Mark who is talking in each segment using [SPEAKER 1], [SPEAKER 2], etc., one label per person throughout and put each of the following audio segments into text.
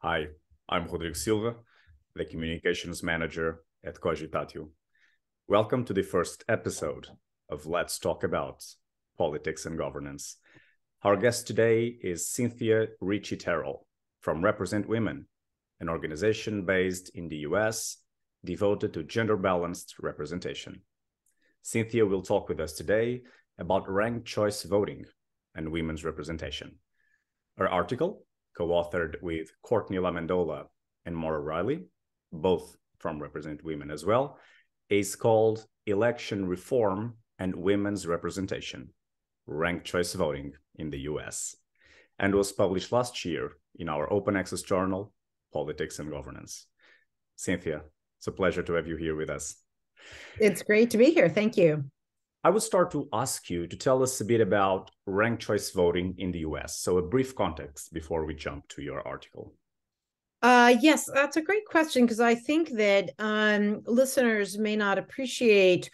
[SPEAKER 1] Hi, I'm Rodrigo Silva, the Communications Manager at Cogitatio. Welcome to the first episode of Let's Talk About Politics and Governance. Our guest today is Cynthia Richie Terrell from Represent Women, an organization based in the US devoted to gender balanced representation. Cynthia will talk with us today about ranked choice voting and women's representation. Her article, co authored with Courtney LaMendola and Maura Reilly, both from Represent Women as well, is called Election Reform and Women's Representation Ranked Choice Voting in the US, and was published last year in our open access journal, Politics and Governance. Cynthia, it's a pleasure to have you here with us.
[SPEAKER 2] It's great to be here. Thank you.
[SPEAKER 1] I would start to ask you to tell us a bit about ranked choice voting in the US. So, a brief context before we jump to your article.
[SPEAKER 2] Uh, yes, that's a great question because I think that um, listeners may not appreciate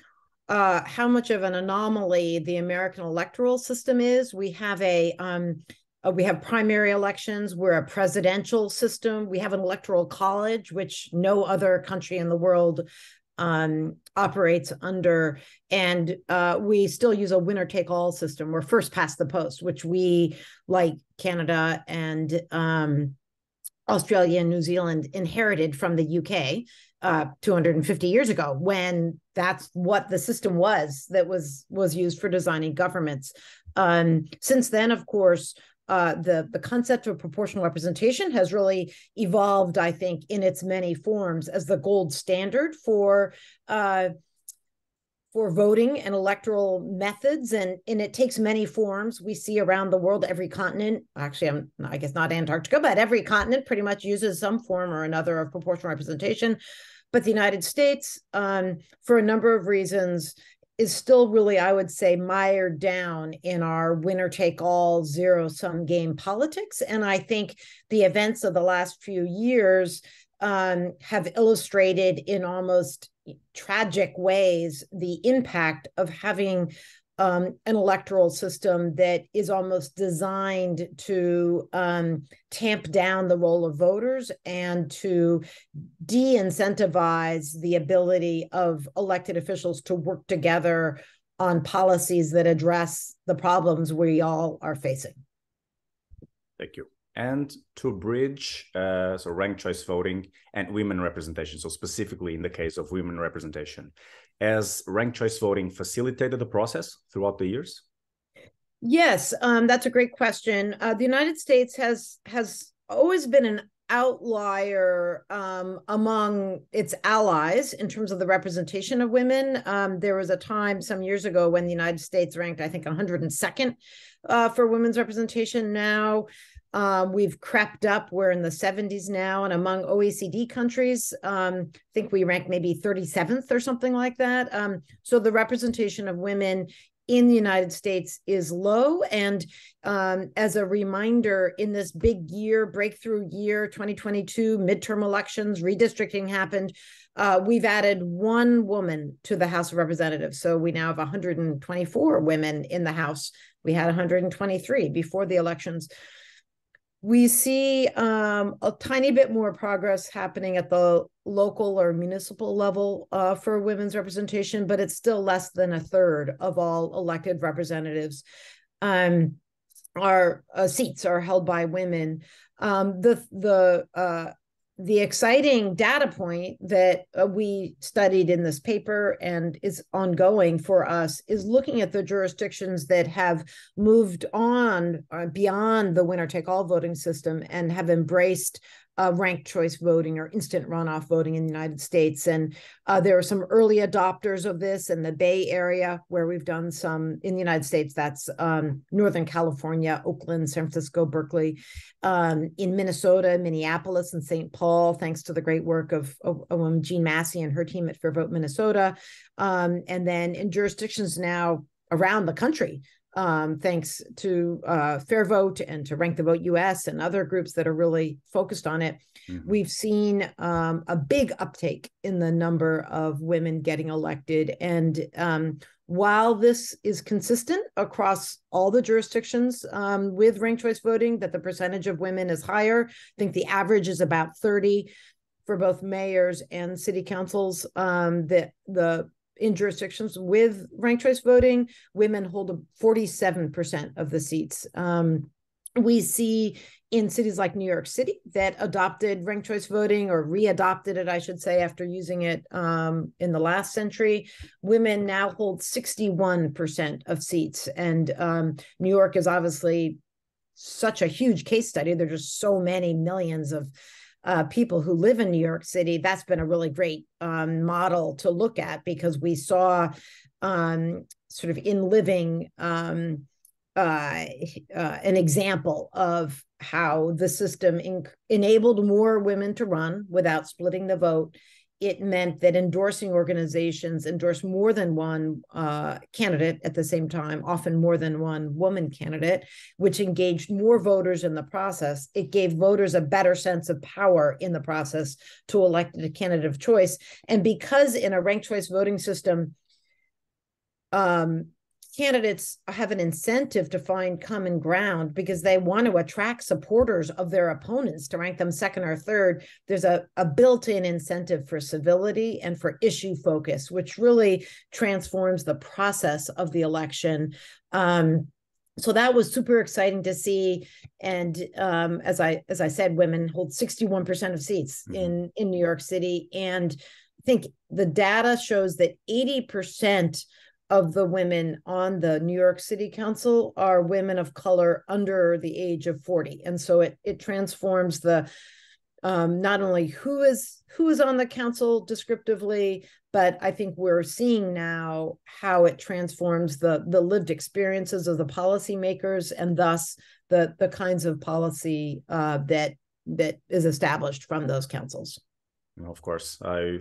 [SPEAKER 2] uh, how much of an anomaly the American electoral system is. We have a um, uh, we have primary elections. We're a presidential system. We have an electoral college, which no other country in the world um, operates under. And uh, we still use a winner take all system. We're first past the post, which we, like Canada and um, Australia and New Zealand, inherited from the UK uh, 250 years ago, when that's what the system was that was was used for designing governments. Um, since then, of course, uh, the the concept of proportional representation has really evolved, I think, in its many forms as the gold standard for uh, for voting and electoral methods, and and it takes many forms. We see around the world, every continent. Actually, I'm I guess not Antarctica, but every continent pretty much uses some form or another of proportional representation. But the United States, um, for a number of reasons, is still really, I would say, mired down in our winner take all zero sum game politics. And I think the events of the last few years um, have illustrated in almost tragic ways the impact of having um, an electoral system that is almost designed to um, tamp down the role of voters and to de incentivize the ability of elected officials to work together on policies that address the problems we all are facing.
[SPEAKER 1] Thank you. And to bridge uh, so ranked choice voting and women representation, so specifically in the case of women representation, as ranked choice voting facilitated the process throughout the years?
[SPEAKER 2] Yes, um, that's a great question. Uh, the United States has has always been an outlier um, among its allies in terms of the representation of women. Um, there was a time some years ago when the United States ranked, I think, 102nd uh, for women's representation. Now um, we've crept up. We're in the 70s now, and among OECD countries, um, I think we rank maybe 37th or something like that. Um, so the representation of women in the United States is low. And um, as a reminder, in this big year, breakthrough year, 2022, midterm elections, redistricting happened. Uh, we've added one woman to the House of Representatives. So we now have 124 women in the House. We had 123 before the elections we see um, a tiny bit more progress happening at the local or municipal level uh, for women's representation, but it's still less than a third of all elected representatives. Um, our uh, seats are held by women. Um, the the uh, the exciting data point that uh, we studied in this paper and is ongoing for us is looking at the jurisdictions that have moved on uh, beyond the winner take all voting system and have embraced uh, ranked choice voting or instant runoff voting in the United States. And uh, there are some early adopters of this in the Bay Area, where we've done some in the United States. That's um, Northern California, Oakland, San Francisco, Berkeley, um, in Minnesota, Minneapolis, and St. Paul, thanks to the great work of, of, of Jeanne Massey and her team at Fair Vote Minnesota. Um, and then in jurisdictions now around the country um, thanks to uh, Fair Vote and to Rank the Vote US and other groups that are really focused on it, mm-hmm. we've seen um, a big uptake in the number of women getting elected. And um, while this is consistent across all the jurisdictions um, with ranked choice voting, that the percentage of women is higher. I think the average is about 30 for both mayors and city councils. Um, the the in jurisdictions with ranked choice voting, women hold 47% of the seats. Um, we see in cities like New York City that adopted ranked choice voting or readopted it, I should say, after using it um, in the last century. Women now hold 61% of seats. And um, New York is obviously such a huge case study. There are just so many millions of uh, people who live in New York City. That's been a really great um, model to look at because we saw um, sort of in living um, uh, uh, an example of how the system enabled more women to run without splitting the vote. It meant that endorsing organizations endorsed more than one uh, candidate at the same time, often more than one woman candidate, which engaged more voters in the process. It gave voters a better sense of power in the process to elect a candidate of choice. And because in a ranked choice voting system, um, candidates have an incentive to find common ground because they want to attract supporters of their opponents to rank them second or third. There's a, a built in incentive for civility and for issue focus, which really transforms the process of the election. Um, so that was super exciting to see and um, as i as i said women hold 61% of seats mm-hmm. in in new york city and i think the data shows that 80% of the women on the New York City Council are women of color under the age of 40. And so it it transforms the um, not only who is who is on the council descriptively, but I think we're seeing now how it transforms the the lived experiences of the policymakers and thus the the kinds of policy uh, that that is established from those councils.
[SPEAKER 1] Of course, I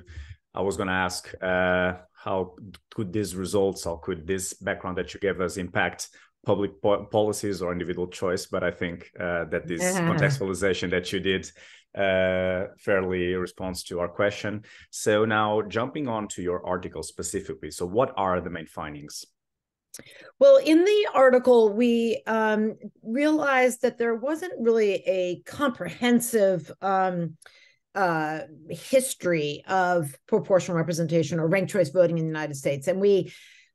[SPEAKER 1] I was going to ask uh, how could these results, how could this background that you gave us impact public po- policies or individual choice? But I think uh, that this contextualization that you did uh, fairly responds to our question. So now jumping on to your article specifically. So what are the main findings?
[SPEAKER 2] Well, in the article, we um, realized that there wasn't really a comprehensive um, uh, history of proportional representation or ranked choice voting in the United States, and we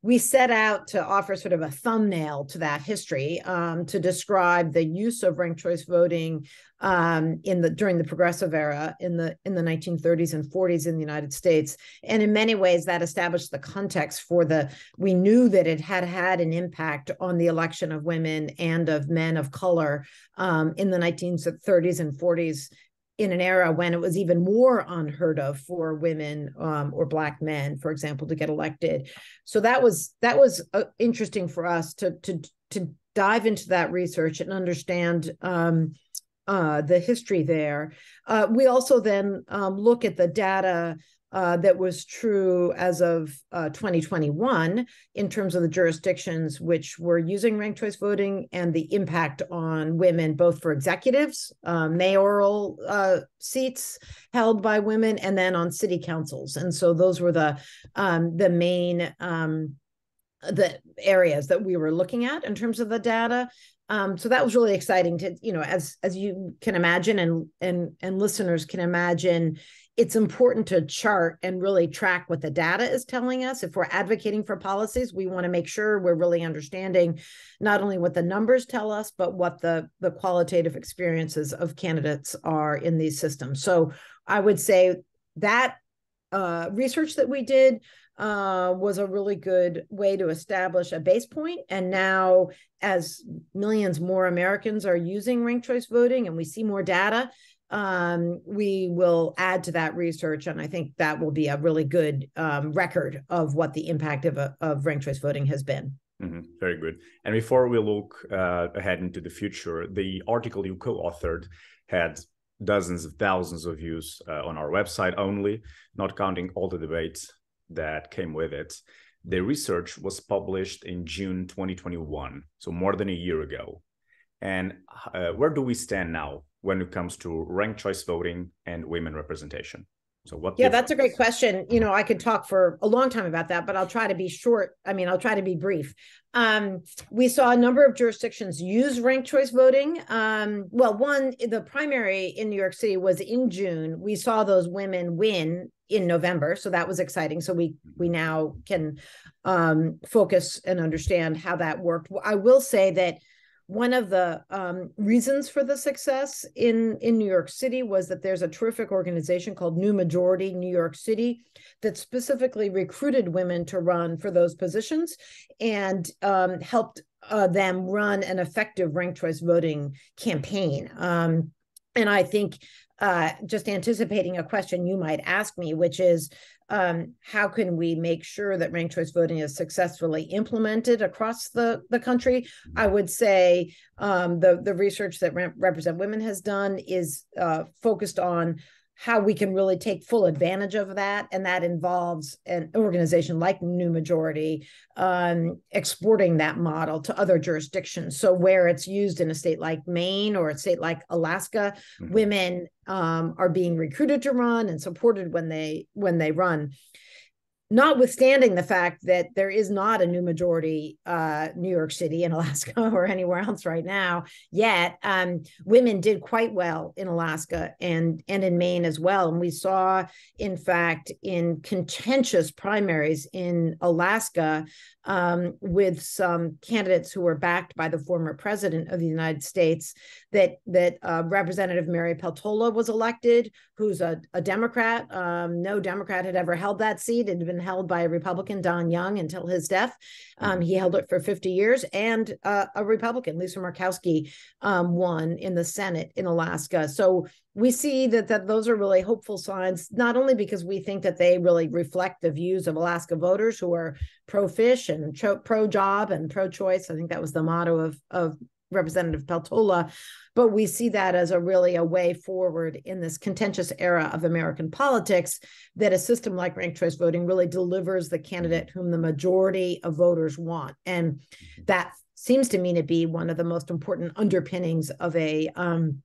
[SPEAKER 2] we set out to offer sort of a thumbnail to that history um, to describe the use of ranked choice voting um, in the during the progressive era in the in the 1930s and 40s in the United States, and in many ways that established the context for the. We knew that it had had an impact on the election of women and of men of color um, in the 1930s and 40s in an era when it was even more unheard of for women um, or black men, for example, to get elected. So that was that was uh, interesting for us to to to dive into that research and understand um, uh, the history there. Uh, we also then um, look at the data uh, that was true as of uh, 2021 in terms of the jurisdictions which were using ranked choice voting and the impact on women, both for executives, uh, mayoral seats held by women, and then on city councils. And so those were the um, the main um, the areas that we were looking at in terms of the data. Um, so that was really exciting to you know as as you can imagine and and and listeners can imagine it's important to chart and really track what the data is telling us. If we're advocating for policies, we want to make sure we're really understanding not only what the numbers tell us, but what the, the qualitative experiences of candidates are in these systems. So I would say that uh, research that we did uh, was a really good way to establish a base point. And now, as millions more Americans are using ranked choice voting and we see more data, um, we will add to that research, and I think that will be a really good um, record of what the impact of, of ranked choice voting has been.
[SPEAKER 1] Mm-hmm. Very good. And before we look uh, ahead into the future, the article you co-authored had dozens of thousands of views uh, on our website only, not counting all the debates that came with it. The research was published in June 2021, so more than a year ago. And uh, where do we stand now when it comes to ranked choice voting and women representation? So what?
[SPEAKER 2] Yeah, that's a great question. You know, I could talk for a long time about that, but I'll try to be short. I mean, I'll try to be brief. Um, we saw a number of jurisdictions use ranked choice voting. Um, well, one, the primary in New York City was in June. We saw those women win in November, so that was exciting. So we we now can um, focus and understand how that worked. I will say that one of the um, reasons for the success in in New York City was that there's a terrific organization called New Majority New York City that specifically recruited women to run for those positions and um, helped uh, them run an effective ranked choice voting campaign. Um, and I think uh, just anticipating a question you might ask me, which is um, how can we make sure that ranked choice voting is successfully implemented across the, the country? I would say um, the, the research that Represent Women has done is uh, focused on how we can really take full advantage of that. And that involves an organization like New Majority um, exporting that model to other jurisdictions. So, where it's used in a state like Maine or a state like Alaska, mm-hmm. women um, are being recruited to run and supported when they when they run notwithstanding the fact that there is not a new majority uh, New York City in Alaska or anywhere else right now yet, um, women did quite well in Alaska and and in Maine as well. And we saw, in fact, in contentious primaries in Alaska, um, with some candidates who were backed by the former president of the United States, that that uh, Representative Mary Peltola was elected, who's a, a Democrat. Um, no Democrat had ever held that seat. It had been held by a Republican, Don Young, until his death. Um, he held it for 50 years, and uh, a Republican, Lisa Murkowski, um, won in the Senate in Alaska. So we see that, that those are really hopeful signs, not only because we think that they really reflect the views of Alaska voters who are pro fish and pro job and pro choice. I think that was the motto of, of Representative Peltola, but we see that as a really a way forward in this contentious era of American politics that a system like ranked choice voting really delivers the candidate whom the majority of voters want. And mm-hmm. that seems to me to be one of the most important underpinnings of a um,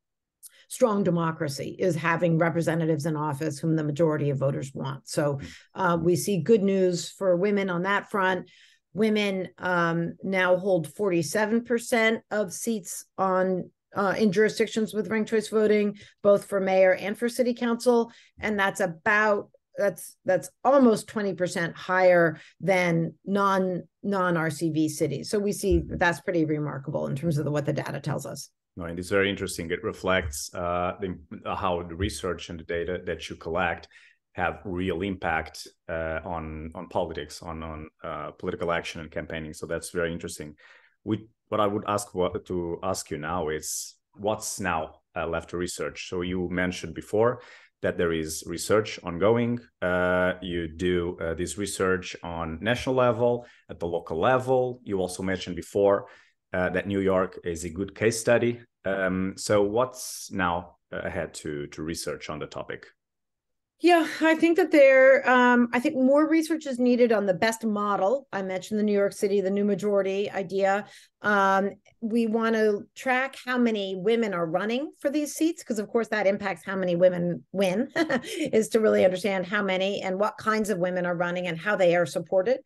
[SPEAKER 2] strong democracy is having representatives in office whom the majority of voters want. So uh, we see good news for women on that front. Women um, now hold 47% of seats on uh, in jurisdictions with ranked choice voting, both for mayor and for city council, and that's about that's that's almost 20% higher than non non RCV cities. So we see that's pretty remarkable in terms of the, what the data tells us.
[SPEAKER 1] No, and it's very interesting. It reflects uh, the, how the research and the data that you collect have real impact uh, on on politics, on on uh, political action and campaigning. So that's very interesting. We, what I would ask what, to ask you now is what's now uh, left to research. So you mentioned before that there is research ongoing. Uh, you do this research on national level, at the local level. You also mentioned before uh, that New York is a good case study. Um, so, what's now ahead to to research on the topic?
[SPEAKER 2] Yeah, I think that there, um, I think more research is needed on the best model. I mentioned the New York City, the new majority idea. Um, we want to track how many women are running for these seats, because of course that impacts how many women win, is to really understand how many and what kinds of women are running and how they are supported.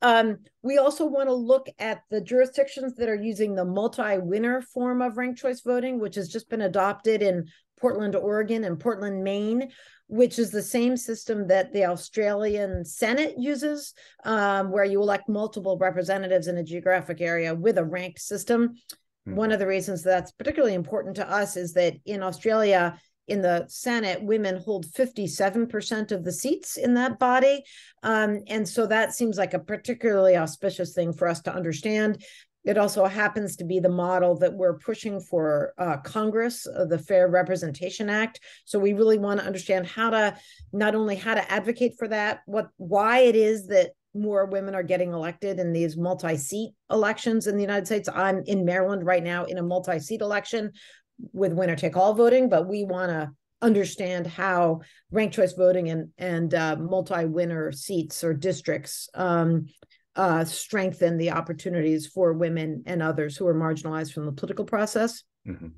[SPEAKER 2] Um, we also want to look at the jurisdictions that are using the multi-winner form of ranked choice voting, which has just been adopted in Portland, Oregon, and Portland, Maine, which is the same system that the Australian Senate uses, um, where you elect multiple representatives in a geographic area with a ranked system. Mm-hmm. One of the reasons that's particularly important to us is that in Australia, in the Senate, women hold 57% of the seats in that body. Um, and so that seems like a particularly auspicious thing for us to understand. It also happens to be the model that we're pushing for uh, Congress, uh, the Fair Representation Act. So we really want to understand how to not only how to advocate for that, what why it is that more women are getting elected in these multi-seat elections in the United States. I'm in Maryland right now in a multi-seat election with winner take all voting, but we want to understand how ranked choice voting and and uh, multi winner seats or districts um, uh, strengthen the opportunities for women and others who are marginalized from the political process. Mm-hmm.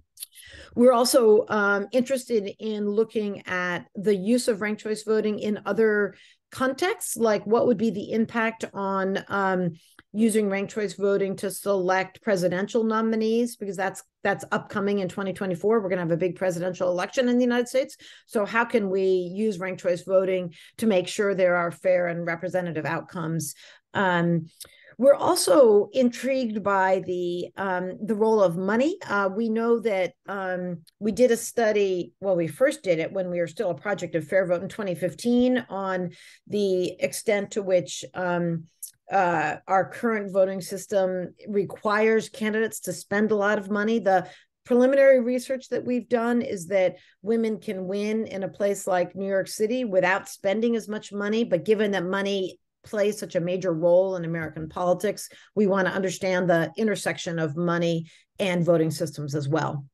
[SPEAKER 2] We're also um, interested in looking at the use of ranked choice voting in other contexts, like what would be the impact on um, using ranked choice voting to select presidential nominees because that's that's upcoming in 2024 we're going to have a big presidential election in the united states so how can we use ranked choice voting to make sure there are fair and representative outcomes um, we're also intrigued by the um, the role of money. Uh, we know that um, we did a study. Well, we first did it when we were still a project of Fair Vote in 2015 on the extent to which um, uh, our current voting system requires candidates to spend a lot of money. The preliminary research that we've done is that women can win in a place like New York City without spending as much money. But given that money plays such a major role in American politics, we want to understand the intersection of money and voting systems as well.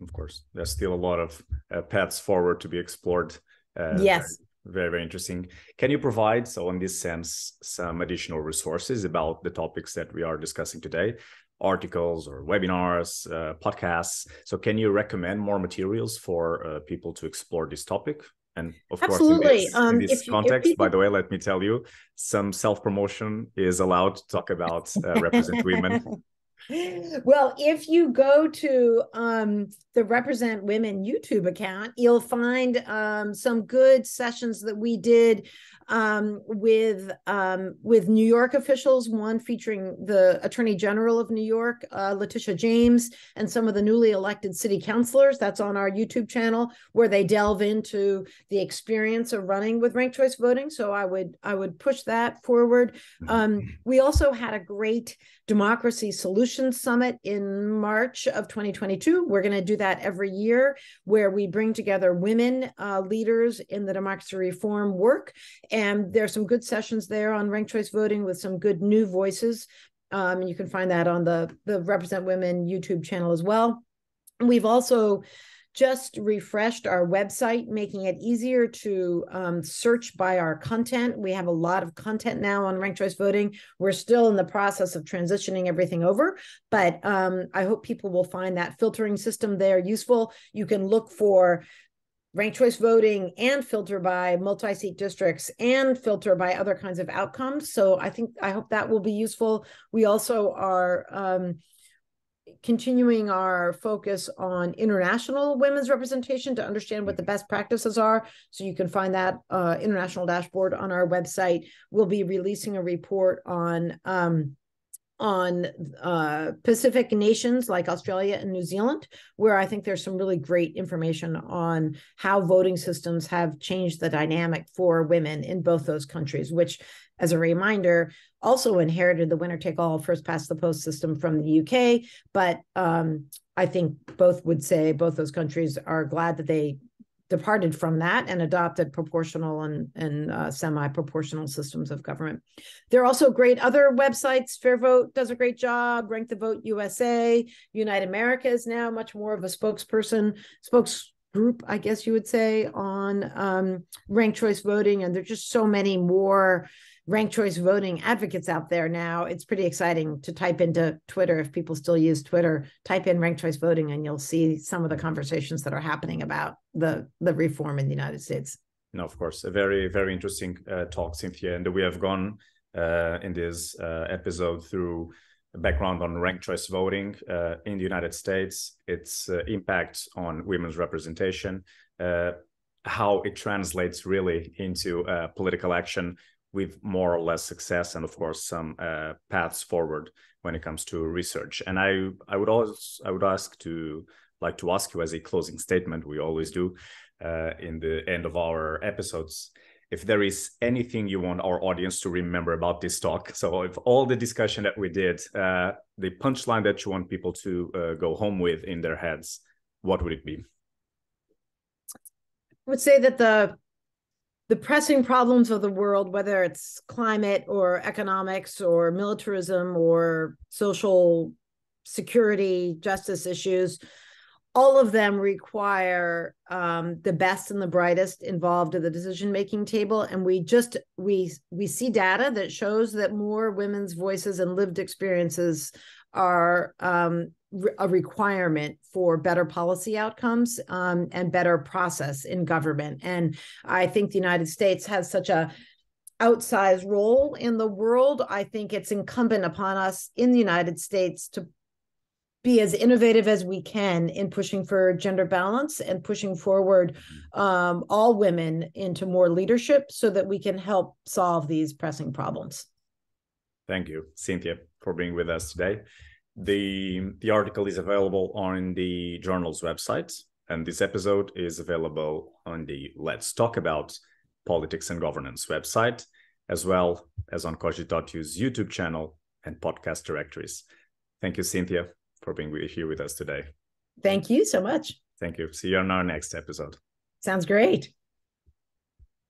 [SPEAKER 1] Of course, there's still a lot of uh, paths forward to be explored.
[SPEAKER 2] Uh, yes.
[SPEAKER 1] Very, very interesting. Can you provide, so in this sense, some additional resources about the topics that we are discussing today? articles or webinars, uh, podcasts. So, can you recommend more materials for uh, people to explore this topic? And of
[SPEAKER 2] Absolutely.
[SPEAKER 1] course, in this, um, in this context, people... by the way, let me tell you, some self promotion is allowed to talk about uh, represent women.
[SPEAKER 2] Well, if you go to um, the Represent Women YouTube account, you'll find um, some good sessions that we did um, with um, with New York officials. One featuring the Attorney General of New York, uh, Letitia James, and some of the newly elected city councilors. That's on our YouTube channel, where they delve into the experience of running with ranked choice voting. So I would I would push that forward. Mm-hmm. Um, we also had a great Democracy Solutions Summit in March of 2022. We're going to do that every year, where we bring together women uh, leaders in the democracy reform work and there's some good sessions there on ranked choice voting with some good new voices. Um, you can find that on the the Represent Women YouTube channel as well. We've also just refreshed our website, making it easier to um, search by our content. We have a lot of content now on ranked choice voting. We're still in the process of transitioning everything over, but um, I hope people will find that filtering system there useful. You can look for ranked choice voting and filter by multi-seat districts and filter by other kinds of outcomes. So I think I hope that will be useful. We also are um, continuing our focus on international women's representation to understand what the best practices are. So you can find that uh, international dashboard on our website. We'll be releasing a report on um, on uh, Pacific nations like Australia and New Zealand, where I think there's some really great information on how voting systems have changed the dynamic for women in both those countries, which, as a reminder, also inherited the winner take all first past the post system from the UK. But um, I think both would say both those countries are glad that they departed from that and adopted proportional and, and uh, semi-proportional systems of government. There are also great other websites. Fair Vote does a great job. Rank the Vote USA. Unite America is now much more of a spokesperson, spokes group, I guess you would say, on um, ranked choice voting. And there's just so many more ranked choice voting advocates out there now. It's pretty exciting to type into Twitter if people still use Twitter. Type in ranked choice voting, and you'll see some of the conversations that are happening about the the reform in the United States.
[SPEAKER 1] No, of course, a very very interesting uh, talk, Cynthia, and we have gone uh, in this uh, episode through background on ranked choice voting uh, in the United States, its uh, impact on women's representation, uh, how it translates really into political action with more or less success and of course some uh, paths forward when it comes to research. And i i would always i would ask to like to ask you as a closing statement we always do uh, in the end of our episodes if there is anything you want our audience to remember about this talk. So if all the discussion that we did uh, the punchline that you want people to uh, go home with in their heads what would it be?
[SPEAKER 2] I would say that the the pressing problems of the world, whether it's climate or economics or militarism or social security, justice issues, all of them require um, the best and the brightest involved at the decision making table. And we just we we see data that shows that more women's voices and lived experiences are um, a requirement for better policy outcomes um, and better process in government. And I think the United States has such a outsized role in the world. I think it's incumbent upon us in the United States to be as innovative as we can in pushing for gender balance and pushing forward um, all women into more leadership so that we can help solve these pressing problems.
[SPEAKER 1] Thank you, Cynthia, for being with us today. The, the article is available on the journal's website, and this episode is available on the Let's Talk About Politics and Governance website, as well as on Cogitatio's YouTube channel and podcast directories. Thank you, Cynthia, for being here with us today.
[SPEAKER 2] Thank you so much.
[SPEAKER 1] Thank you. See you on our next episode.
[SPEAKER 2] Sounds great.